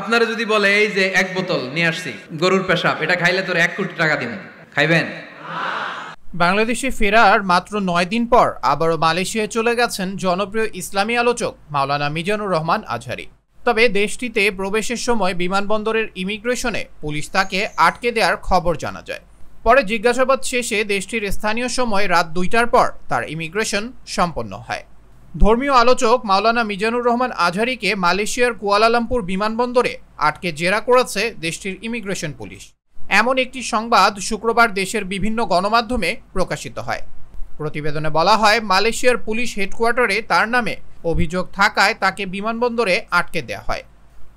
আপনারা যদি বলে, এই যে এক বোতল, নিয়ে আসছি, গরুর পেশাব, এটা খাইলে তোর এক কোটি টাকা দিব খাইবেন? বাংলাদেশে ফেরার মাত্র নয় দিন পর আবারও মালয়েশিয়ায় চলে গেছেন জনপ্রিয় ইসলামী আলোচক মাওলানা মিজানুর রহমান আজহারি। তবে দেশটিতে প্রবেশের সময় বিমানবন্দরের ইমিগ্রেশনে পুলিশ তাকে আটকে দেওয়ার খবর জানা যায়। পরে জিজ্ঞাসাবাদ শেষে দেশটির স্থানীয় সময় রাত দুইটার পর তার ইমিগ্রেশন সম্পন্ন হয়। ধর্মীয় আলোচক মাওলানা মিজানুর রহমান আজহারিকে মালয়েশিয়ার কুয়ালালামপুর বিমানবন্দরে আটকে জেরা করেছে দেশটির ইমিগ্রেশন পুলিশ। এমন একটি সংবাদ শুক্রবার দেশের বিভিন্ন গণমাধ্যমে প্রকাশিত হয়। প্রতিবেদনে বলা হয়, মালয়েশিয়ার পুলিশ হেডকোয়ার্টারে তার নামে অভিযোগ থাকায় তাকে বিমানবন্দরে আটকে দেওয়া হয়।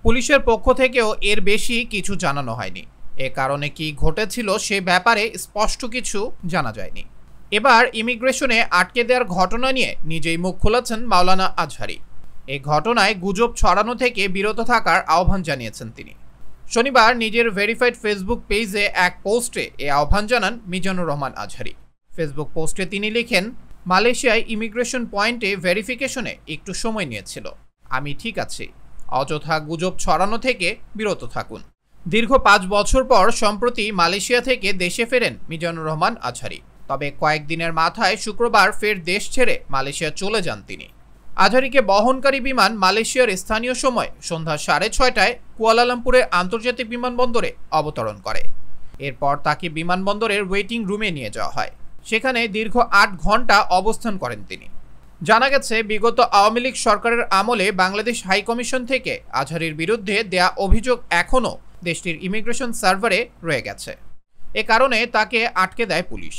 পুলিশের পক্ষ থেকেও এর বেশি কিছু জানানো হয়নি। এ কারণে কি ঘটেছিল সে ব্যাপারে স্পষ্ট কিছু জানা যায়নি। এবার ইমিগ্রেশনে আটকে দেওয়ার ঘটনা নিয়ে নিজেই মুখ খুলেছেন মাওলানা আজহারি। এই ঘটনায় গুজব ছড়ানো থেকে বিরত থাকার আহ্বান জানিয়েছেন তিনি। শনিবার নিজের ভেরিফাইড ফেসবুক পেজে এক পোস্টে এ আহ্বান জানান মিজানুর রহমান আজহারি। ফেসবুক পোস্টে তিনি লিখেন, মালয়েশিয়ায় ইমিগ্রেশন পয়েন্টে ভেরিফিকেশনে একটু সময় নিয়েছিল। আমি ঠিক আছি। অযথা গুজব ছড়ানো থেকে বিরত থাকুন। দীর্ঘ পাঁচ বছর পর সম্প্রতি মালয়েশিয়া থেকে দেশে ফেরেন মিজানুর রহমান আজহারি। তবে কয়েকদিনের মাথায় শুক্রবার ফের দেশ ছেড়ে মালয়েশিয়া চলে যান তিনি। আজহারিকে বহনকারী বিমান মালয়েশিয়ার স্থানীয় সময় সন্ধ্যা সাড়ে ছয়টায় কুয়ালালামপুরের আন্তর্জাতিক বিমানবন্দরে অবতরণ করে। এরপর তাকে বিমানবন্দরের ওয়েটিং রুমে নিয়ে যাওয়া হয়। সেখানে দীর্ঘ আট ঘণ্টা অবস্থান করেন তিনি। জানা গেছে, বিগত আওয়ামী লীগ সরকারের আমলে বাংলাদেশ হাইকমিশন থেকে আজহারির বিরুদ্ধে দেয়া অভিযোগ এখনও দেশটির ইমিগ্রেশন সার্ভারে রয়ে গেছে। এ কারণে তাকে আটকে দেয় পুলিশ।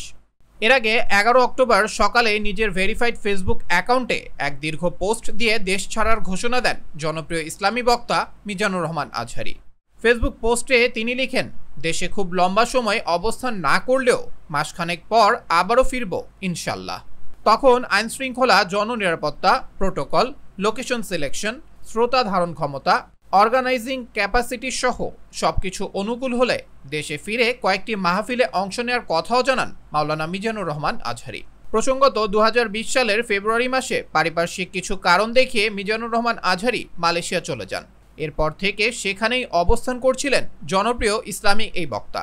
এর আগে এগারো অক্টোবর সকালে নিজের ভেরিফাইড ফেসবুক অ্যাকাউন্টে এক দীর্ঘ পোস্ট দিয়ে দেশ ছাড়ার ঘোষণা দেন জনপ্রিয় ইসলামী বক্তা মিজানুর রহমান আজহারি। ফেসবুক পোস্টে তিনি লিখেন, দেশে খুব লম্বা সময় অবস্থান না করলেও মাসখানেক পর আবারও ফিরব, ইনশাল্লাহ। তখন আইনশৃঙ্খলা, জননিরাপত্তা, প্রোটোকল, লোকেশন সিলেকশন, শ্রোতা ধারণ ক্ষমতা অর্গানাইজিং ক্যাপাসিটি সহ সবকিছু অনুকূল হলে দেশে ফিরে কয়েকটি মাহফিলে অংশ নেওয়ার কথাও জানান মাওলানা মিজানুর রহমান আজহারি। প্রসঙ্গত দু হাজার বিশ সালের ফেব্রুয়ারি মাসে পারিপার্শ্বিক কিছু কারণ দেখিয়ে মিজানুর রহমান আজহারি মালয়েশিয়া চলে যান। এরপর থেকে সেখানেই অবস্থান করছিলেন জনপ্রিয় ইসলামী এই বক্তা।